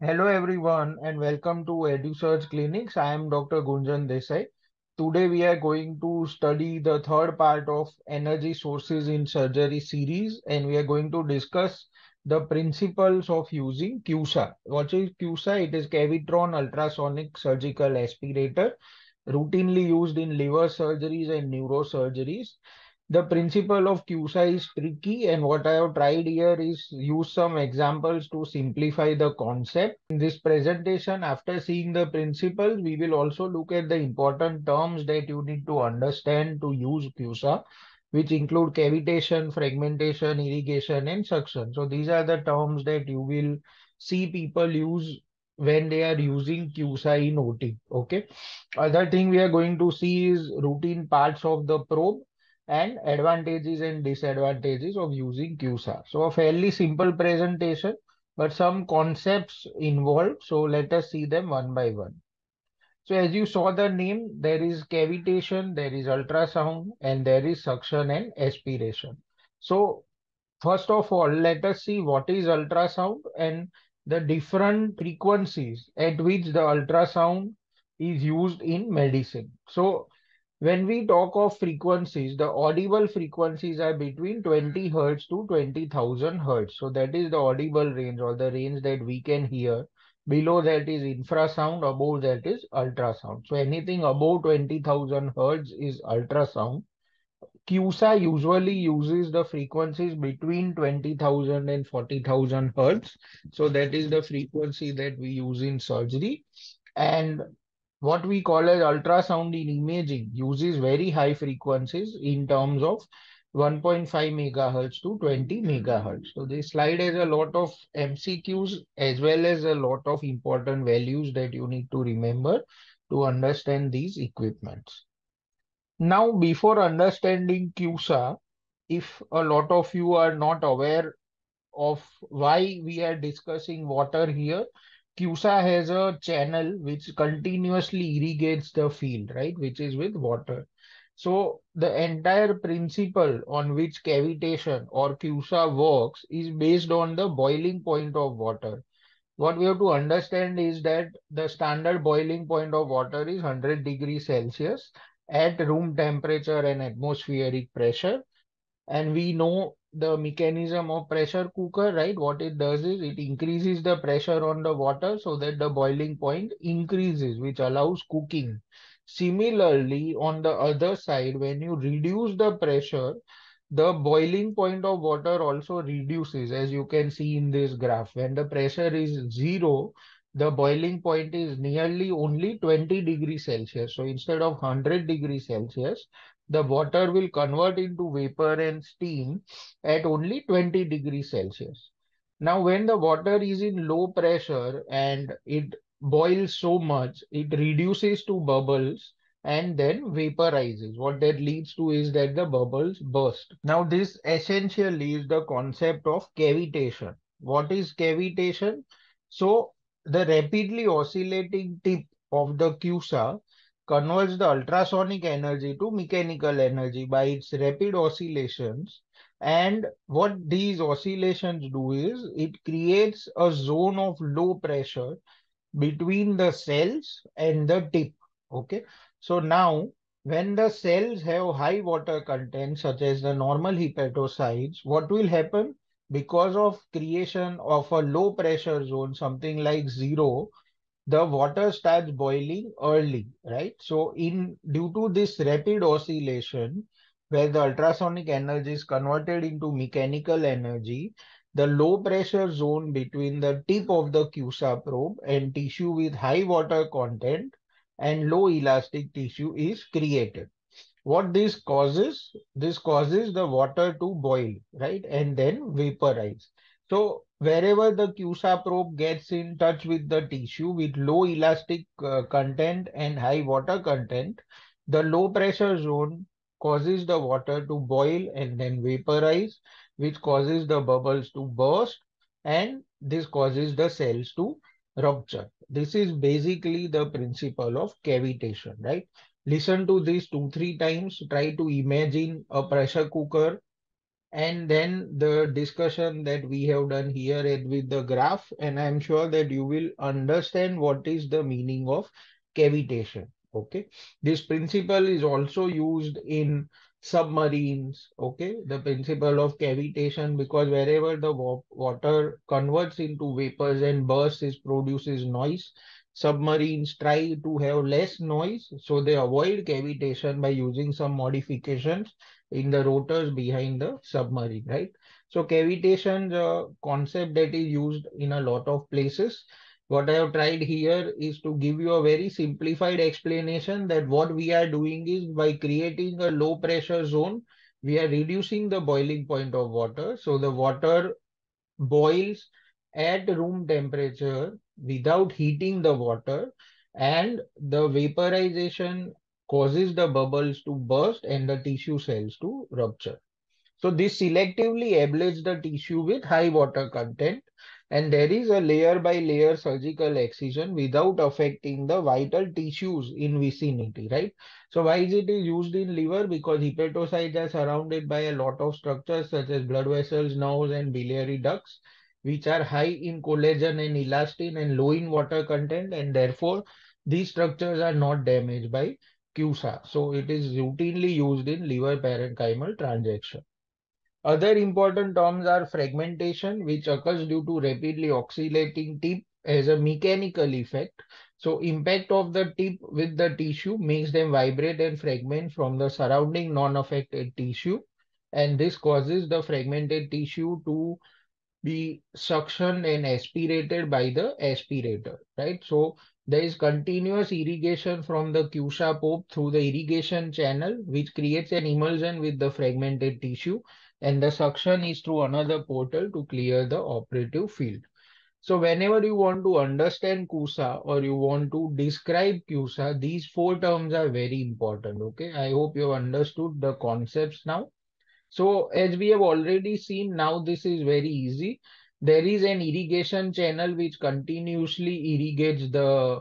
Hello everyone and welcome to Edusurg Clinics. I am Dr. Gunjan Desai. Today we are going to study the third part of energy sources in surgery series and we are going to discuss the principles of using CUSA. What is CUSA? It is Cavitron ultrasonic surgical aspirator routinely used in liver surgeries and neurosurgeries the principle of CUSA is tricky and what I have tried here is use some examples to simplify the concept. In this presentation, after seeing the principles, we will also look at the important terms that you need to understand to use CUSA, which include cavitation, fragmentation, irrigation, and suction. So these are the terms that you will see people use when they are using CUSA in OT. Okay. Other thing we are going to see is routine parts of the probe and advantages and disadvantages of using CUSA. So a fairly simple presentation, but some concepts involved. So let us see them one by one. So as you saw the name, there is cavitation, there is ultrasound, and there is suction and aspiration. So first of all, let us see what is ultrasound and the different frequencies at which the ultrasound is used in medicine. So when we talk of frequencies, the audible frequencies are between 20 hertz to 20,000 hertz. So that is the audible range or the range that we can hear. Below that is infrasound, above that is ultrasound. So anything above 20,000 hertz is ultrasound. CUSA usually uses the frequencies between 20,000 and 40,000 hertz. So that is the frequency that we use in surgery. And what we call as ultrasound in imaging uses very high frequencies in terms of 1.5 megahertz to 20 megahertz. So this slide has a lot of MCQs as well as a lot of important values that you need to remember to understand these equipments. Now, before understanding CUSA, if a lot of you are not aware of why we are discussing water here, CUSA has a channel which continuously irrigates the field, right? Which is with water. So the entire principle on which cavitation or CUSA works is based on the boiling point of water. What we have to understand is that the standard boiling point of water is 100 degrees Celsius at room temperature and atmospheric pressure. And we know the mechanism of pressure cooker, right? What it does is it increases the pressure on the water so that the boiling point increases, which allows cooking. Similarly, on the other side, when you reduce the pressure, the boiling point of water also reduces, as you can see in this graph. When the pressure is zero, the boiling point is nearly only 20 degrees Celsius. So instead of 100 degrees Celsius, the water will convert into vapor and steam at only 20 degrees Celsius. Now, when the water is in low pressure and it boils so much, it reduces to bubbles and then vaporizes. What that leads to is that the bubbles burst. Now, this essentially is the concept of cavitation. What is cavitation? So, the rapidly oscillating tip of the CUSA converts the ultrasonic energy to mechanical energy by its rapid oscillations. And what these oscillations do is it creates a zone of low pressure between the cells and the tip. Okay. So now when the cells have high water content, such as the normal hepatocytes, what will happen? Because of creation of a low pressure zone, something like zero, the water starts boiling early, right? So in due to this rapid oscillation, where the ultrasonic energy is converted into mechanical energy, the low pressure zone between the tip of the CUSA probe and tissue with high water content and low elastic tissue is created. What this causes? This causes the water to boil, right? And then vaporize. So wherever the CUSA probe gets in touch with the tissue with low elastic uh, content and high water content, the low pressure zone causes the water to boil and then vaporize, which causes the bubbles to burst and this causes the cells to rupture. This is basically the principle of cavitation, right? Listen to this two, three times. Try to imagine a pressure cooker and then the discussion that we have done here with the graph and I'm sure that you will understand what is the meaning of cavitation. Okay, this principle is also used in submarines. Okay, the principle of cavitation because wherever the water converts into vapors and bursts, produces noise. Submarines try to have less noise, so they avoid cavitation by using some modifications in the rotors behind the submarine, right? So cavitation the uh, concept that is used in a lot of places. What I have tried here is to give you a very simplified explanation that what we are doing is by creating a low pressure zone, we are reducing the boiling point of water. So the water boils at room temperature without heating the water and the vaporization causes the bubbles to burst and the tissue cells to rupture. So this selectively ablates the tissue with high water content and there is a layer by layer surgical excision without affecting the vital tissues in vicinity, right? So why is it used in liver? Because hepatocytes are surrounded by a lot of structures such as blood vessels, nerves and biliary ducts, which are high in collagen and elastin and low in water content and therefore these structures are not damaged by So it is routinely used in liver parenchymal transaction. Other important terms are fragmentation, which occurs due to rapidly oscillating tip as a mechanical effect. So impact of the tip with the tissue makes them vibrate and fragment from the surrounding non-affected tissue. And this causes the fragmented tissue to be suctioned and aspirated by the aspirator, right? So there is continuous irrigation from the CUSA probe through the irrigation channel, which creates an emulsion with the fragmented tissue. And the suction is through another portal to clear the operative field. So whenever you want to understand CUSA or you want to describe CUSA, these four terms are very important. Okay, I hope you have understood the concepts now. So as we have already seen, now this is very easy there is an irrigation channel which continuously irrigates the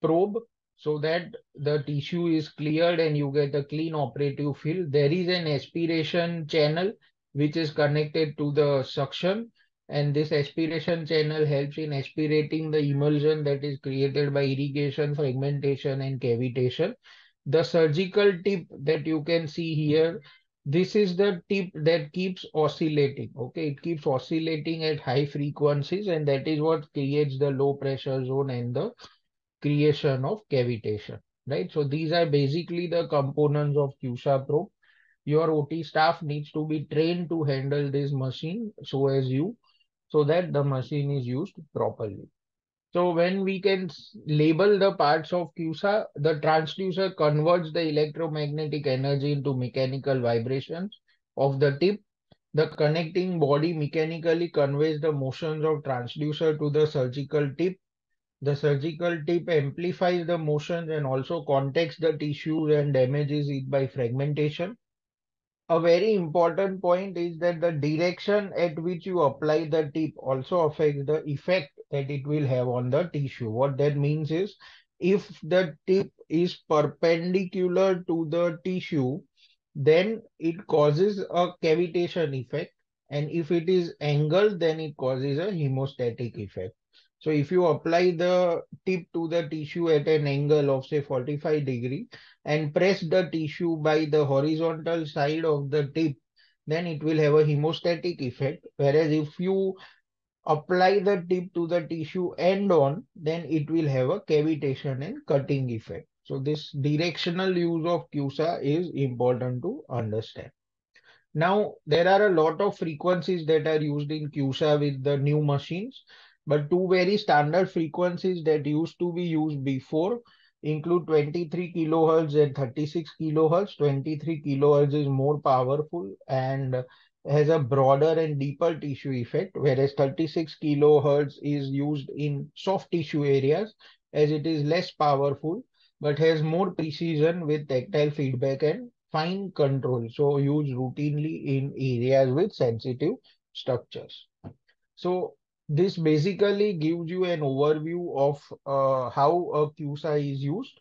probe so that the tissue is cleared and you get a clean operative field. There is an aspiration channel which is connected to the suction and this aspiration channel helps in aspirating the emulsion that is created by irrigation, fragmentation and cavitation. The surgical tip that you can see here this is the tip that keeps oscillating okay? It keeps oscillating at high frequencies and that is what creates the low pressure zone and the creation of cavitation right? So these are basically the components of CUSA probe. Your OT staff needs to be trained to handle this machine so as you so that the machine is used properly so when we can label the parts of CUSA, the transducer converts the electromagnetic energy into mechanical vibrations of the tip. The connecting body mechanically conveys the motions of transducer to the surgical tip. The surgical tip amplifies the motions and also contacts the tissue and damages it by fragmentation. A very important point is that the direction at which you apply the tip also affects the effect that it will have on the tissue. What that means is if the tip is perpendicular to the tissue, then it causes a cavitation effect. And if it is angled, then it causes a hemostatic effect. So if you apply the tip to the tissue at an angle of say 45 degree and press the tissue by the horizontal side of the tip, then it will have a hemostatic effect. Whereas if you apply the tip to the tissue end on, then it will have a cavitation and cutting effect. So this directional use of CUSA is important to understand. Now, there are a lot of frequencies that are used in CUSA with the new machines, but two very standard frequencies that used to be used before include 23 kilohertz and 36 kilohertz. 23 kilohertz is more powerful and has a broader and deeper tissue effect, whereas 36 kilohertz is used in soft tissue areas as it is less powerful, but has more precision with tactile feedback and fine control. So used routinely in areas with sensitive structures. So this basically gives you an overview of uh, how a CUSA is used.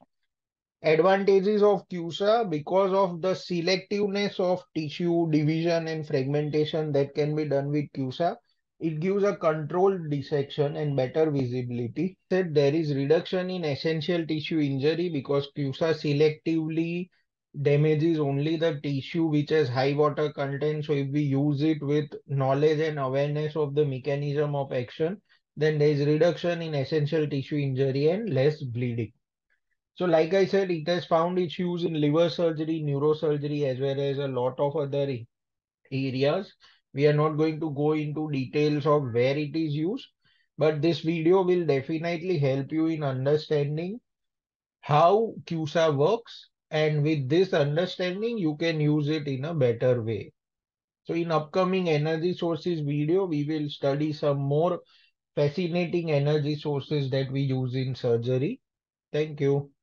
Advantages of CUSA because of the selectiveness of tissue division and fragmentation that can be done with CUSA. It gives a controlled dissection and better visibility. Said there is reduction in essential tissue injury because CUSA selectively damages only the tissue which has high water content. So if we use it with knowledge and awareness of the mechanism of action, then there is reduction in essential tissue injury and less bleeding. So like I said, it has found its use in liver surgery, neurosurgery, as well as a lot of other areas. We are not going to go into details of where it is used, but this video will definitely help you in understanding how CUSA works. And with this understanding, you can use it in a better way. So in upcoming energy sources video, we will study some more fascinating energy sources that we use in surgery. Thank you.